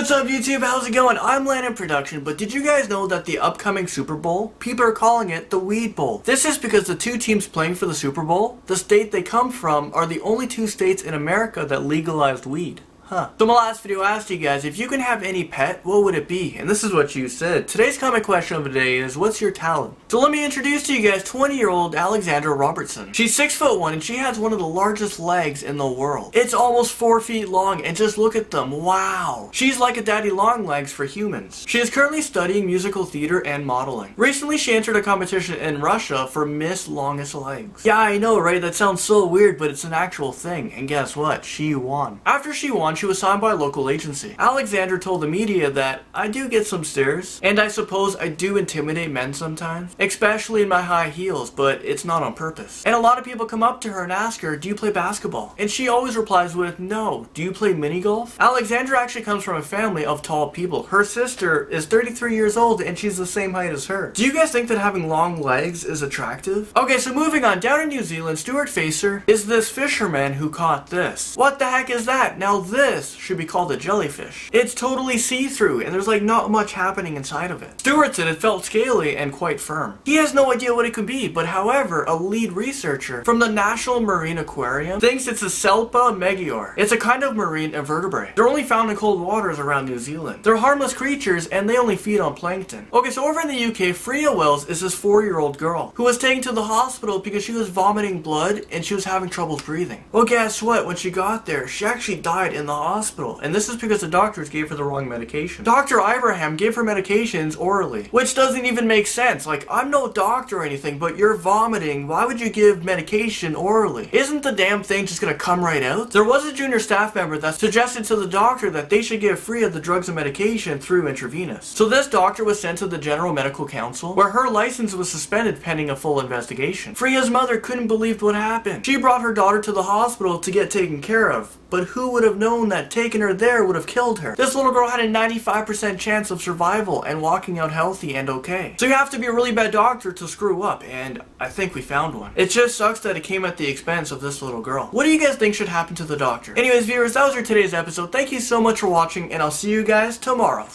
what's up YouTube? How's it going? I'm Landon Production, but did you guys know that the upcoming Super Bowl, people are calling it the Weed Bowl? This is because the two teams playing for the Super Bowl, the state they come from, are the only two states in America that legalized weed. Huh. So my last video I asked you guys, if you can have any pet, what would it be? And this is what you said. Today's comment question of the day is, what's your talent? So let me introduce to you guys 20-year-old Alexandra Robertson. She's 6 foot 1 and she has one of the largest legs in the world. It's almost 4 feet long and just look at them, wow. She's like a daddy long legs for humans. She is currently studying musical theater and modeling. Recently she entered a competition in Russia for Miss Longest Legs. Yeah, I know, right? That sounds so weird, but it's an actual thing. And guess what? She won. After she won, she was signed by a local agency. Alexander told the media that I do get some stares, and I suppose I do intimidate men sometimes, especially in my high heels, but it's not on purpose. And a lot of people come up to her and ask her, do you play basketball? And she always replies with, no. Do you play mini golf? Alexandra actually comes from a family of tall people. Her sister is 33 years old and she's the same height as her. Do you guys think that having long legs is attractive? Okay, so moving on, down in New Zealand, Stewart Fraser is this fisherman who caught this. What the heck is that? Now this this should be called a jellyfish. It's totally see-through, and there's like not much happening inside of it. Stewart said it felt scaly and quite firm. He has no idea what it could be, but however, a lead researcher from the National Marine Aquarium thinks it's a Salpa maggiore. It's a kind of marine invertebrate. They're only found in cold waters around New Zealand. They're harmless creatures, and they only feed on plankton. Okay, so over in the UK, Freya Wells is this four-year-old girl who was taken to the hospital because she was vomiting blood and she was having trouble breathing. Well, guess what? When she got there, she actually died in the hospital, and this is because the doctors gave her the wrong medication. Dr. Ibrahim gave her medications orally, which doesn't even make sense. Like, I'm no doctor or anything, but you're vomiting. Why would you give medication orally? Isn't the damn thing just gonna come right out? There was a junior staff member that suggested to the doctor that they should give Freya the drugs and medication through intravenous. So this doctor was sent to the General Medical Council, where her license was suspended pending a full investigation. Freya's mother couldn't believe what happened. She brought her daughter to the hospital to get taken care of, but who would have known that taking her there would have killed her? This little girl had a 95% chance of survival and walking out healthy and okay. So you have to be a really bad doctor to screw up, and I think we found one. It just sucks that it came at the expense of this little girl. What do you guys think should happen to the doctor? Anyways, viewers, that was your today's episode. Thank you so much for watching, and I'll see you guys tomorrow.